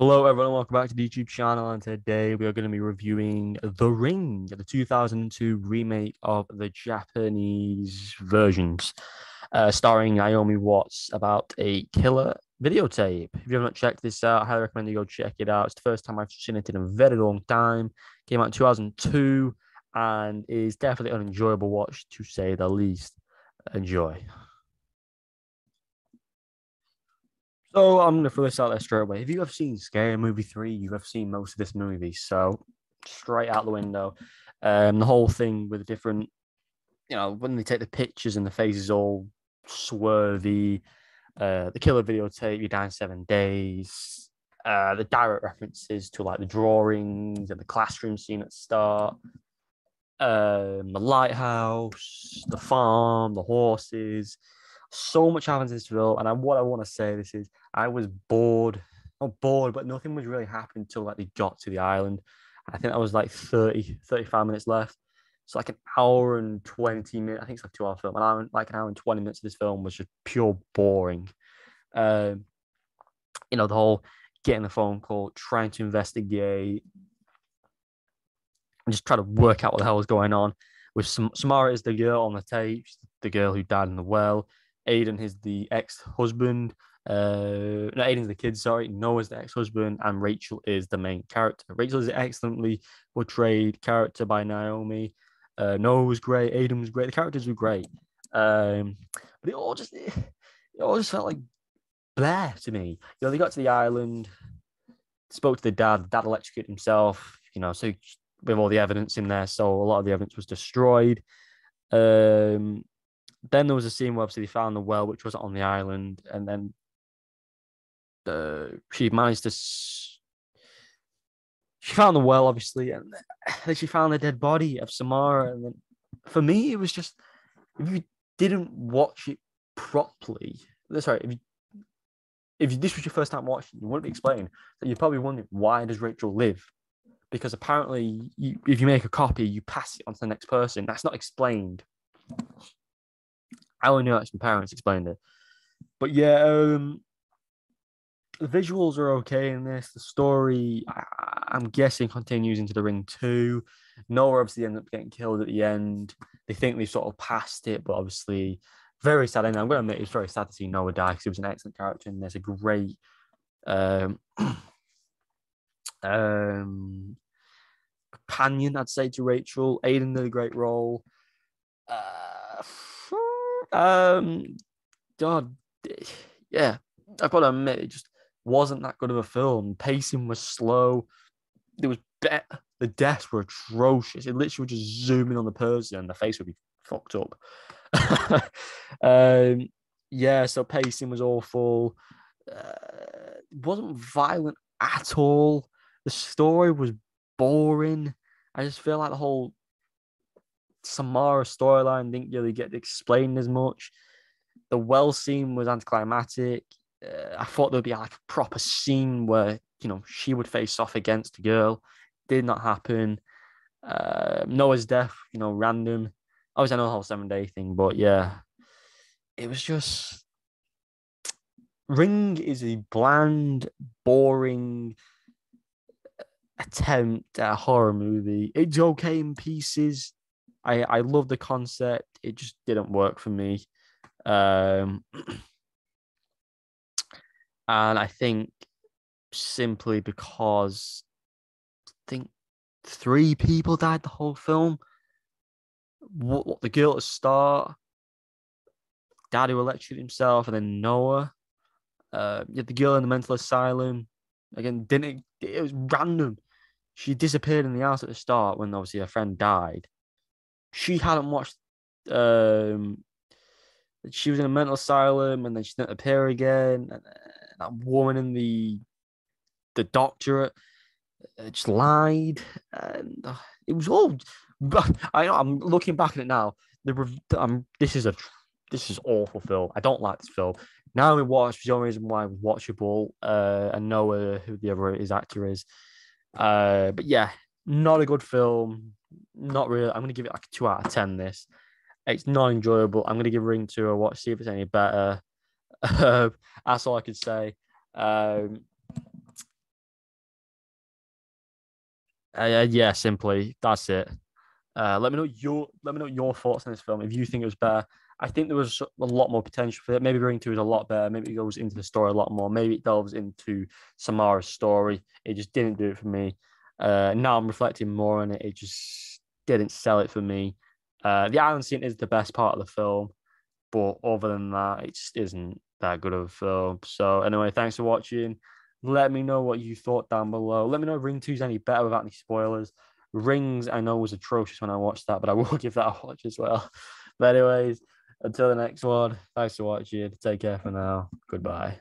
Hello, everyone. Welcome back to the YouTube channel. And today we are going to be reviewing The Ring, the 2002 remake of the Japanese versions, uh, starring Naomi Watts about a killer videotape. If you haven't checked this out, I highly recommend you go check it out. It's the first time I've seen it in a very long time. Came out in 2002 and is definitely an enjoyable watch to say the least. Enjoy. So I'm gonna throw this out there straight away. If you have seen Scary Movie three, you have seen most of this movie. So straight out the window, um, the whole thing with the different, you know, when they take the pictures and the faces all swervy, uh, the killer videotape, you die in seven days, uh, the direct references to like the drawings and the classroom scene at the start, um, the lighthouse, the farm, the horses so much happens in this film, and I, what I want to say this is I was bored, not bored, but nothing was really happening until like they got to the island. I think that was like 30, 35 minutes left. So like an hour and 20 minutes, I think it's like two hour film, an hour, like an hour and 20 minutes of this film was just pure boring. Um, you know, the whole getting the phone call, trying to investigate, and just try to work out what the hell was going on. With Samara is the girl on the tape, the girl who died in the well. Aidan is the ex-husband. Uh, no, Aidan's the kid. Sorry, Noah's the ex-husband, and Rachel is the main character. Rachel is an excellently portrayed character by Naomi. Uh, Noah was great. Aidan was great. The characters were great. Um, but it all just it, all just felt like blah to me. You know, they got to the island, spoke to the dad. The dad electrocuted himself. You know, so with all the evidence in there, so a lot of the evidence was destroyed. Um, then there was a scene where obviously they found the well, which wasn't on the island, and then uh, she managed to. She found the well, obviously, and then she found the dead body of Samara. And then, for me, it was just if you didn't watch it properly. Sorry, if you if this was your first time watching, you wouldn't be explaining. So you're probably wondering why does Rachel live? Because apparently, you, if you make a copy, you pass it on to the next person. That's not explained. I only know that my parents explained it. But yeah, um, the visuals are okay in this. The story, I, am guessing, continues into the ring two. Noah obviously ends up getting killed at the end. They think they've sort of passed it, but obviously, very sad. And I'm going to admit it's very sad to see Noah die because he was an excellent character and there's a great um, um, companion, I'd say, to Rachel. Aidan did a great role. Uh, um, God, yeah, I've got to admit, it just wasn't that good of a film. Pacing was slow. There was be- the deaths were atrocious. It literally was just zooming on the person and the face would be fucked up. um, yeah, so pacing was awful. Uh, wasn't violent at all. The story was boring. I just feel like the whole Samara storyline didn't really get explained as much. The well scene was anticlimactic. Uh, I thought there'd be like a proper scene where you know she would face off against the girl. Did not happen. Uh, Noah's death, you know, random. Obviously, I know the whole seven day thing, but yeah, it was just. Ring is a bland, boring attempt at a horror movie. It's okay in pieces. I I love the concept. It just didn't work for me. Um, and I think simply because I think three people died the whole film. What, what the girl at the start, Daddy who electrocuted himself, and then Noah. Uh, the girl in the mental asylum. Again, didn't it, it was random. She disappeared in the house at the start when obviously her friend died she hadn't watched. Um, she was in a mental asylum, and then she didn't appear again. And that woman in the the doctorate uh, just lied, and uh, it was all. I know I'm looking back at it now. The um, this is a this is awful film. I don't like this film. Naomi Watts the only reason why watchable. Uh, and know who the other is actor is. Uh, but yeah, not a good film not really. I'm gonna give it like a two out of ten. This it's not enjoyable. I'm gonna give Ring two a watch, see if it's any better. that's all I could say. Um, Uh, yeah, simply that's it. Uh, let me know your let me know your thoughts on this film. If you think it was better, I think there was a lot more potential for it. Maybe Ring Two is a lot better. Maybe it goes into the story a lot more. Maybe it delves into Samara's story. It just didn't do it for me. Uh, now I'm reflecting more on it. It just didn't sell it for me. Uh, the island scene is the best part of the film, but other than that, it just isn't that good of a film. So anyway, thanks for watching. Let me know what you thought down below. Let me know Ring 2 is any better without any spoilers. Rings, I know, was atrocious when I watched that, but I will give that a watch as well. But, anyways, until the next one, thanks for watching. Take care for now. Goodbye.